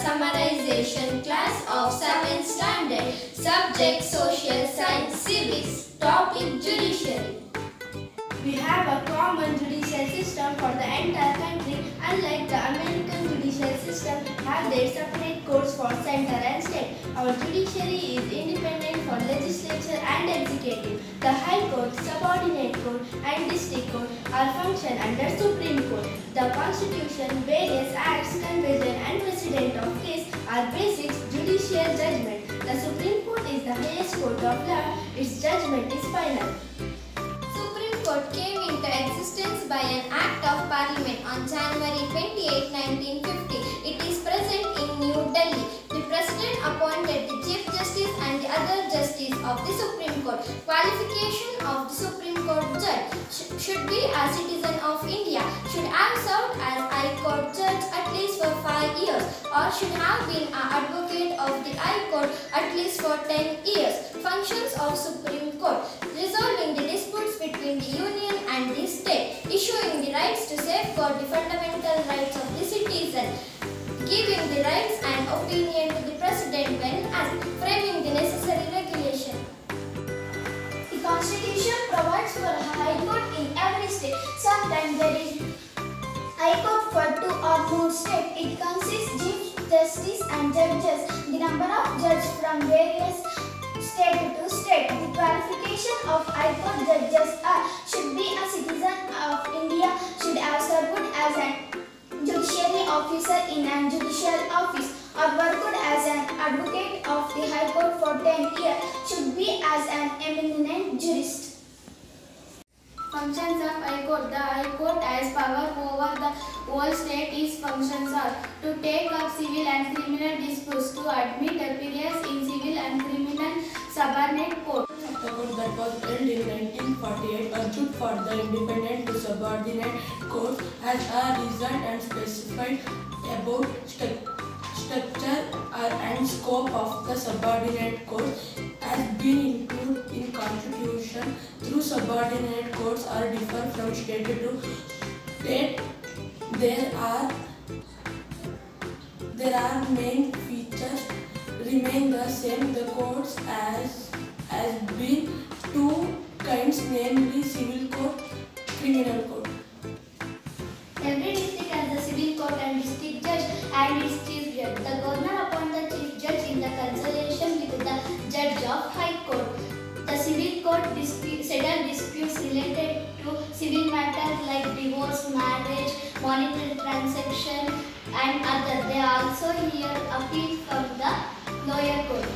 summarization class of 7th standard. Subject social science, civics, topic judiciary. We have a common judicial system for the entire country. Unlike the American judicial system, have their separate courts for center and state. Our judiciary is independent for legislature and executive. The High Court, Subordinate Court and District Court are function under Supreme Court. The Constitution, various acts, convention and precedent of case are basic judicial judgment. The Supreme Court is the highest court of law. Its judgment is final. Supreme Court came into existence by an Act of Parliament on January 28, 1950. The Supreme Court. Qualification of the Supreme Court judge sh- should be a citizen of India, should have served as High Court judge at least for 5 years or should have been an advocate of the High Court at least for 10 years. Functions of Supreme Court resolving the disputes between the union and the state, issuing the writs to safeguard the fundamental rights of the citizen, giving the rights and opinion to the president when asked, framing the necessary there is court for two or more states. It consists chief justice and judges. The number of judges from various state to state. The qualification of high court judges are should be a citizen of India, should have served as an judiciary officer in an judicial office or worked as an advocate of the High Court for 10 years, should be as an eminent. Functions of High Court. The High Court has power over the whole state. Its functions are to take up civil and criminal disputes, to admit appearance in civil and criminal subordinate court. Court that was held in 1948 urged for the independent to subordinate court as a result and specified about structure uh, and scope of the subordinate court has been included in subordinate courts are different from state to state. There are there are main features remain the same. The courts as has been two kinds namely civil court criminal court monetary transaction and other. They also hear appeal from the lower court.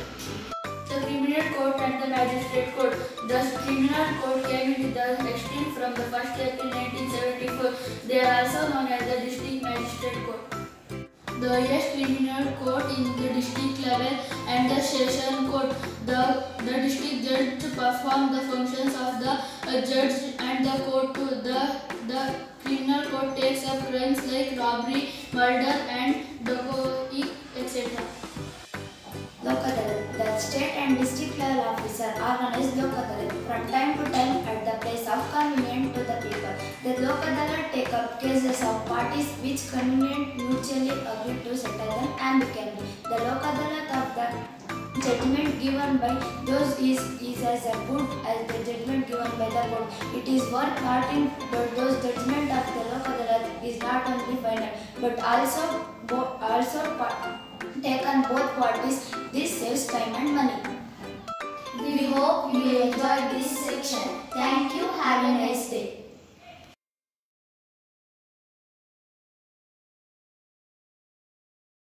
The criminal court and the magistrate court. The criminal court came into the extinct from the 1st April 1974. They are also known as the district magistrate court. The highest criminal court in the district level and the session court. The, the district judge perform the functions of the uh, judge and the court too. The, the criminal court takes up crimes like robbery, murder and the etc. Lok Adalat. The state and district level officer as Lok Adalat. From time to time at the place of convenience to the people. The Lok Adalat take up cases of parties which convenient mutually agree to settle them amicably. The Lok Adalat of the judgment given by those is, is as good as the judgment given by the court. It is worth noting that those judgment of the law Lok Adalat is not only final but also also taken both parties. This saves time and money. We hope you enjoyed this section. Thank you. Have a nice day.